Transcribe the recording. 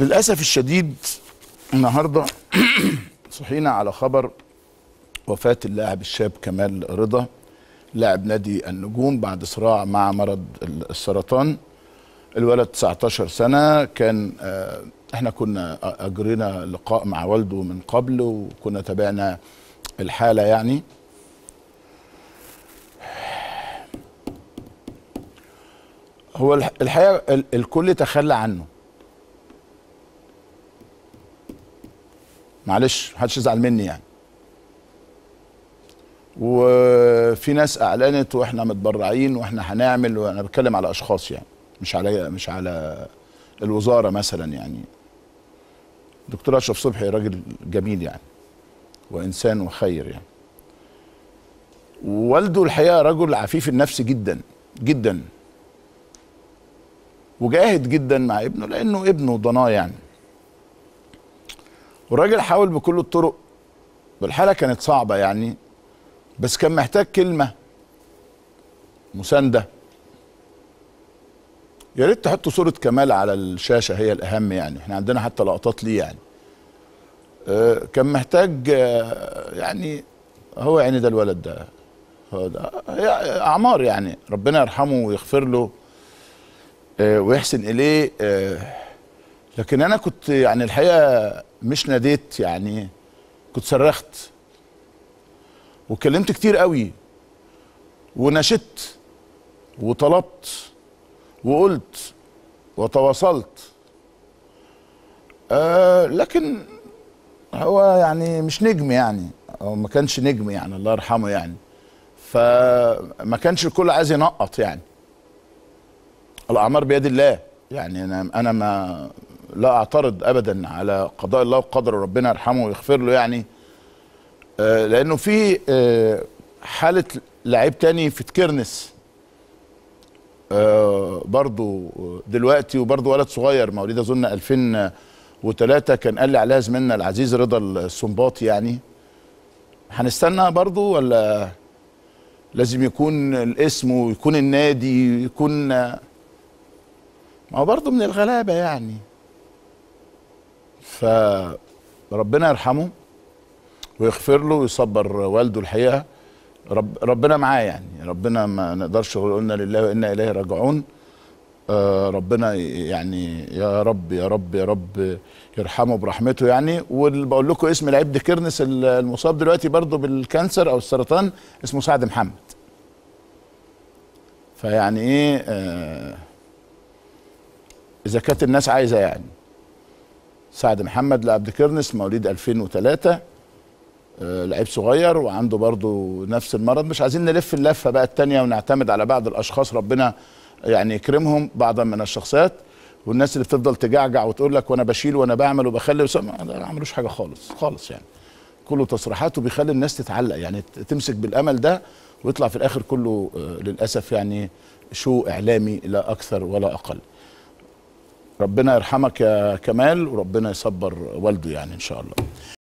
للأسف الشديد النهارده صحينا على خبر وفاة اللاعب الشاب كمال رضا لاعب نادي النجوم بعد صراع مع مرض السرطان. الولد 19 سنة كان آه، إحنا كنا أجرينا لقاء مع والده من قبل وكنا تابعنا الحالة يعني. هو الح- الحقيقة ال- الكل تخلى عنه. معلش محدش يزعل مني يعني. وفي ناس أعلنت وإحنا متبرعين وإحنا هنعمل وأنا بتكلم على أشخاص يعني مش على مش على الوزارة مثلا يعني. دكتور أشرف صبحي راجل جميل يعني وإنسان وخير يعني. ووالده الحقيقة رجل عفيف النفس جدا جدا. وجاهد جدا مع ابنه لأنه ابنه ضناه يعني. والراجل حاول بكل الطرق والحالة كانت صعبة يعني بس كان محتاج كلمة مساندة. يا ريت تحطوا صورة كمال على الشاشة هي الأهم يعني إحنا عندنا حتى لقطات ليه يعني. آه، كان محتاج آه، يعني هو يعني ده الولد ده هو ده أعمار يعني ربنا يرحمه ويغفر له آه، ويحسن إليه آه، لكن أنا كنت يعني الحقيقة مش ناديت يعني كنت صرخت. واتكلمت كتير قوي. ونشدت وطلبت وقلت وتواصلت. آه لكن هو يعني مش نجم يعني. هو ما كانش نجم يعني الله يرحمه يعني. فما كانش الكل عايز ينقط يعني. الأعمار بيد الله يعني. أنا أنا ما لا أعترض ابدا على قضاء الله وقدر ربنا يرحمه ويغفر له يعني آه، لأنه في آه، حالة لعيب تاني في تكرنس آه، برضو دلوقتي وبرضو ولد صغير مواليد أظن 2003 كان قال لي عليها زميلنا العزيز رضا السنباطي يعني. هنستنى برضو ولا لازم يكون الاسم ويكون النادي يكون ما هو برضه من الغلابة يعني. فربنا يرحمه ويغفر له ويصبر والده الحقيقة. رب ربنا معاه يعني. ربنا ما نقدرش إنا لله وإنا إليه راجعون. آه ربنا يعني يا رب يا رب يا رب يرحمه برحمته يعني. وبقول لكم اسم لعيب كيرنس المصاب دلوقتي برضه بال cancer أو السرطان اسمه سعد محمد. فيعني إيه آه إذا كانت الناس عايزة يعني. سعد محمد لعيب كرنس مواليد 2003 آه، لعيب صغير وعنده برضو نفس المرض. مش عايزين نلف اللفة بقى التانية ونعتمد على بعض الأشخاص ربنا يعني يكرمهم بعضا من الشخصيات. والناس اللي بتفضل تجعجع وتقول لك وأنا بشيل وأنا بعمل وبخلي ما عملوش حاجة خالص خالص يعني. كله تصريحاته بيخلي الناس تتعلق يعني تمسك بالأمل ده ويطلع في الآخر كله آه، للأسف يعني شو إعلامي لا أكثر ولا أقل. ربنا يرحمك يا كمال وربنا يصبر والده يعني إن شاء الله.